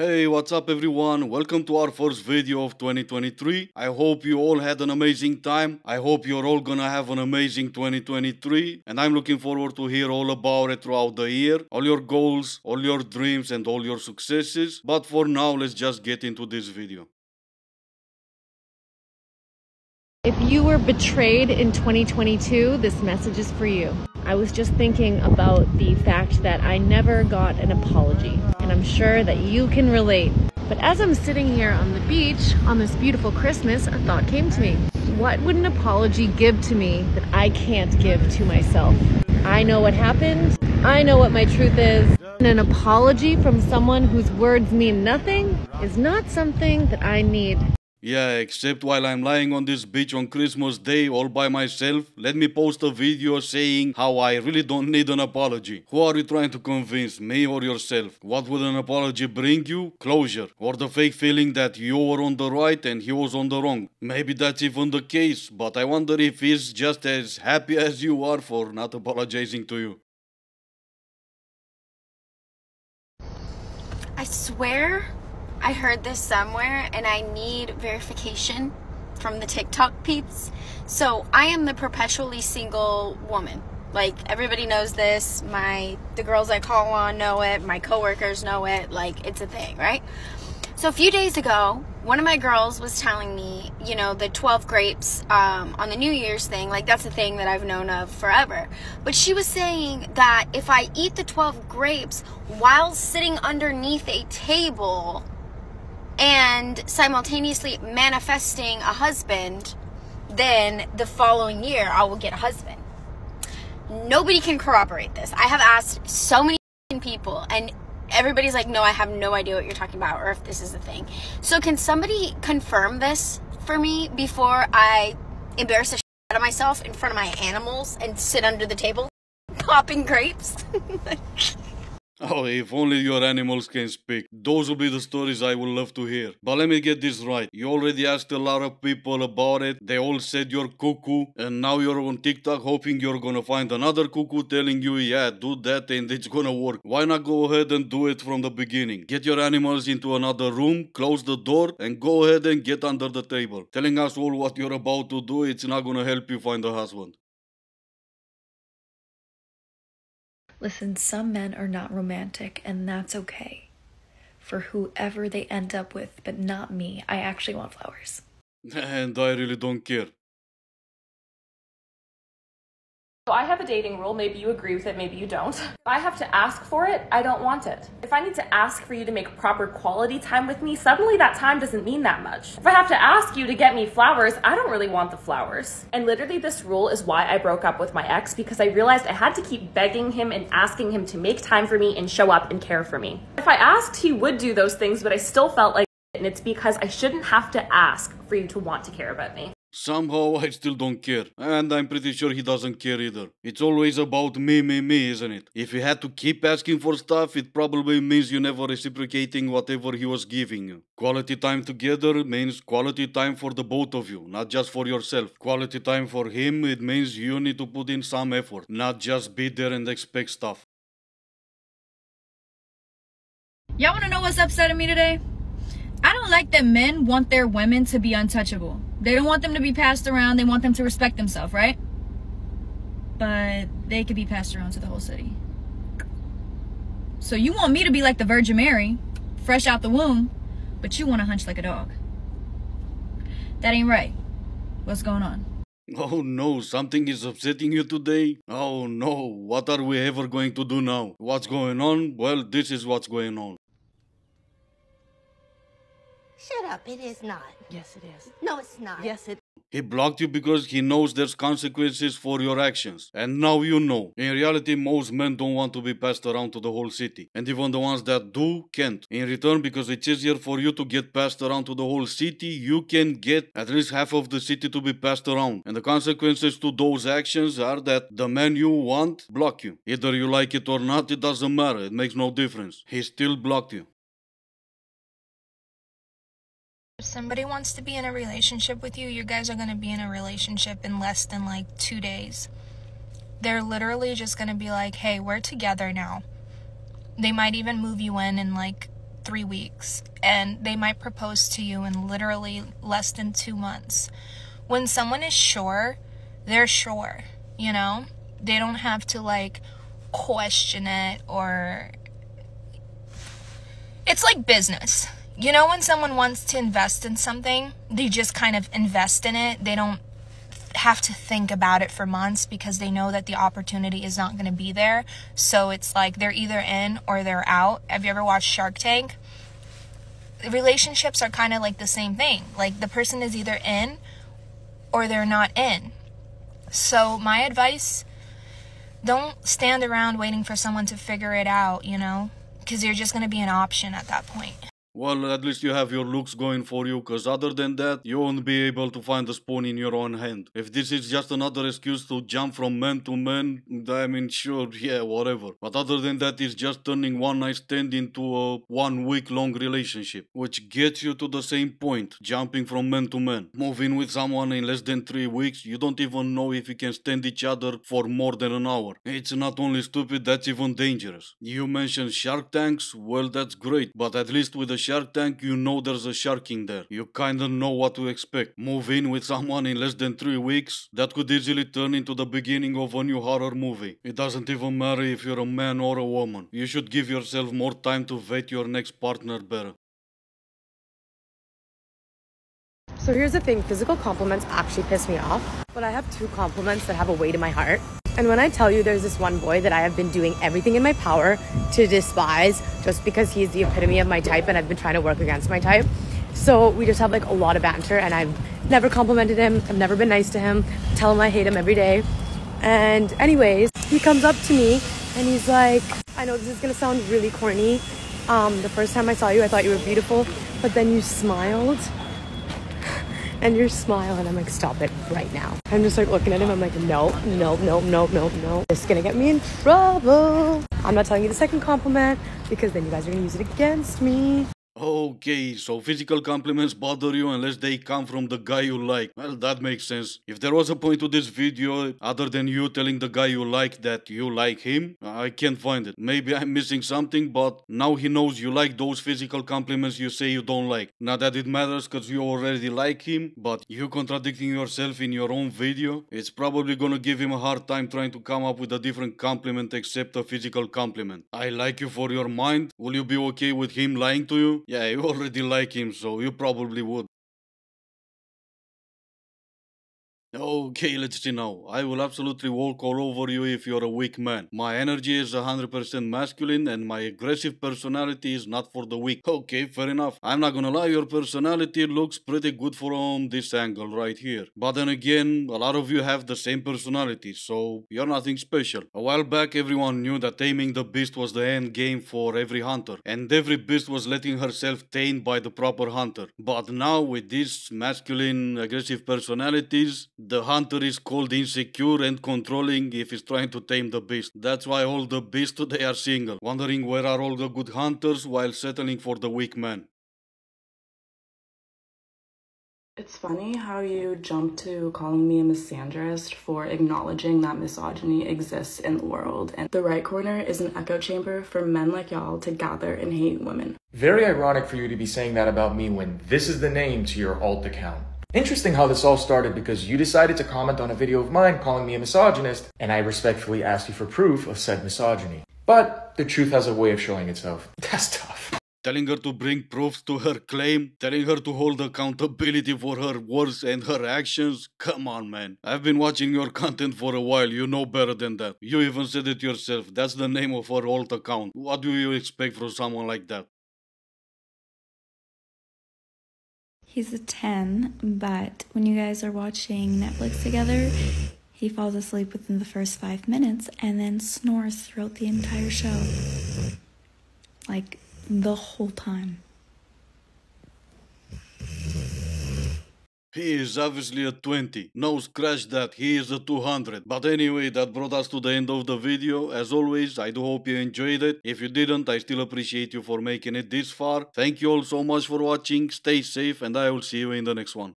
Hey, what's up everyone? Welcome to our first video of 2023. I hope you all had an amazing time. I hope you're all gonna have an amazing 2023 and I'm looking forward to hear all about it throughout the year. All your goals, all your dreams and all your successes. But for now, let's just get into this video. If you were betrayed in 2022, this message is for you. I was just thinking about the fact that I never got an apology, and I'm sure that you can relate. But as I'm sitting here on the beach on this beautiful Christmas, a thought came to me. What would an apology give to me that I can't give to myself? I know what happened. I know what my truth is. And an apology from someone whose words mean nothing is not something that I need yeah, except while I'm lying on this beach on Christmas Day all by myself, let me post a video saying how I really don't need an apology. Who are you trying to convince, me or yourself? What would an apology bring you? Closure. Or the fake feeling that you were on the right and he was on the wrong. Maybe that's even the case, but I wonder if he's just as happy as you are for not apologizing to you. I swear I heard this somewhere and I need verification from the TikTok peeps. So I am the perpetually single woman. Like everybody knows this. My the girls I call on know it. My coworkers know it. Like it's a thing, right? So a few days ago, one of my girls was telling me, you know, the 12 grapes um, on the New Year's thing, like that's a thing that I've known of forever. But she was saying that if I eat the 12 grapes while sitting underneath a table, and simultaneously manifesting a husband, then the following year I will get a husband. Nobody can corroborate this. I have asked so many people, and everybody's like, no, I have no idea what you're talking about or if this is a thing. So, can somebody confirm this for me before I embarrass the shit out of myself in front of my animals and sit under the table popping grapes? Oh, if only your animals can speak. Those will be the stories I would love to hear. But let me get this right. You already asked a lot of people about it. They all said you're cuckoo. And now you're on TikTok hoping you're gonna find another cuckoo telling you, yeah, do that and it's gonna work. Why not go ahead and do it from the beginning? Get your animals into another room, close the door, and go ahead and get under the table. Telling us all what you're about to do, it's not gonna help you find a husband. Listen, some men are not romantic, and that's okay. For whoever they end up with, but not me, I actually want flowers. And I really don't care. So I have a dating rule. Maybe you agree with it, maybe you don't. If I have to ask for it, I don't want it. If I need to ask for you to make proper quality time with me, suddenly that time doesn't mean that much. If I have to ask you to get me flowers, I don't really want the flowers. And literally, this rule is why I broke up with my ex because I realized I had to keep begging him and asking him to make time for me and show up and care for me. If I asked, he would do those things, but I still felt like and it's because I shouldn't have to ask for you to want to care about me. Somehow I still don't care. And I'm pretty sure he doesn't care either. It's always about me, me, me, isn't it? If you had to keep asking for stuff, it probably means you never reciprocating whatever he was giving you. Quality time together means quality time for the both of you, not just for yourself. Quality time for him, it means you need to put in some effort, not just be there and expect stuff. Y'all wanna know what's upsetting me today? I don't like that men want their women to be untouchable. They don't want them to be passed around. They want them to respect themselves, right? But they could be passed around to the whole city. So you want me to be like the Virgin Mary, fresh out the womb, but you want to hunch like a dog. That ain't right. What's going on? Oh no, something is upsetting you today? Oh no, what are we ever going to do now? What's going on? Well, this is what's going on. Shut up, it is not. Yes, it is. No, it's not. Yes, it He blocked you because he knows there's consequences for your actions. And now you know. In reality, most men don't want to be passed around to the whole city. And even the ones that do, can't. In return, because it's easier for you to get passed around to the whole city, you can get at least half of the city to be passed around. And the consequences to those actions are that the men you want block you. Either you like it or not, it doesn't matter. It makes no difference. He still blocked you. If somebody wants to be in a relationship with you, you guys are going to be in a relationship in less than like two days. They're literally just going to be like, hey, we're together now. They might even move you in in like three weeks, and they might propose to you in literally less than two months. When someone is sure, they're sure, you know? They don't have to like question it or. It's like business. You know, when someone wants to invest in something, they just kind of invest in it. They don't have to think about it for months because they know that the opportunity is not going to be there. So it's like they're either in or they're out. Have you ever watched Shark Tank? Relationships are kind of like the same thing. Like the person is either in or they're not in. So my advice don't stand around waiting for someone to figure it out, you know, because you're just going to be an option at that point. Well, at least you have your looks going for you, cause other than that, you won't be able to find the spoon in your own hand. If this is just another excuse to jump from man to man, I mean, sure, yeah, whatever. But other than that, it's just turning one night stand into a one week long relationship, which gets you to the same point, jumping from man to man. Moving with someone in less than three weeks, you don't even know if you can stand each other for more than an hour. It's not only stupid, that's even dangerous. You mentioned shark tanks, well, that's great, but at least with a Shark Tank, you know there's a shark in there. You kinda know what to expect. Move in with someone in less than 3 weeks, that could easily turn into the beginning of a new horror movie. It doesn't even matter if you're a man or a woman. You should give yourself more time to vet your next partner better. So here's the thing physical compliments actually piss me off, but I have two compliments that have a weight in my heart. And when I tell you there's this one boy that I have been doing everything in my power to despise just because he's the epitome of my type and I've been trying to work against my type. So we just have like a lot of banter and I've never complimented him. I've never been nice to him. Tell him I hate him every day. And anyways, he comes up to me and he's like, I know this is gonna sound really corny. Um, the first time I saw you, I thought you were beautiful, but then you smiled and your smile and I'm like stop it right now. I'm just like looking at him. I'm like no no no no no no. It's gonna get me in trouble. I'm not telling you the second compliment because then you guys are gonna use it against me oh, Okay, so physical compliments bother you unless they come from the guy you like. Well, that makes sense. If there was a point to this video other than you telling the guy you like that you like him, I can't find it. Maybe I'm missing something, but now he knows you like those physical compliments you say you don't like. Not that it matters because you already like him, but you contradicting yourself in your own video, it's probably gonna give him a hard time trying to come up with a different compliment except a physical compliment. I like you for your mind. Will you be okay with him lying to you? Yeah, already like him, so you probably would. Okay, let's see now. I will absolutely walk all over you if you're a weak man. My energy is 100% masculine and my aggressive personality is not for the weak. Okay, fair enough. I'm not gonna lie, your personality looks pretty good from this angle right here. But then again, a lot of you have the same personality, so you're nothing special. A while back, everyone knew that taming the beast was the end game for every hunter, and every beast was letting herself tamed by the proper hunter. But now, with these masculine, aggressive personalities, the hunter is called insecure and controlling if he's trying to tame the beast. That's why all the beasts today are single, wondering where are all the good hunters while settling for the weak man. It's funny how you jump to calling me a misandrist for acknowledging that misogyny exists in the world. And the right corner is an echo chamber for men like y'all to gather and hate women. Very ironic for you to be saying that about me when this is the name to your alt account. Interesting how this all started because you decided to comment on a video of mine calling me a misogynist, and I respectfully asked you for proof of said misogyny. But the truth has a way of showing itself. That's tough. Telling her to bring proofs to her claim, telling her to hold accountability for her words and her actions. Come on, man. I've been watching your content for a while. You know better than that. You even said it yourself. That's the name of her old account. What do you expect from someone like that? He's a 10, but when you guys are watching Netflix together, he falls asleep within the first five minutes and then snores throughout the entire show. Like the whole time. He is obviously a 20. No, scratch that. He is a 200. But anyway, that brought us to the end of the video. As always, I do hope you enjoyed it. If you didn't, I still appreciate you for making it this far. Thank you all so much for watching. Stay safe and I will see you in the next one.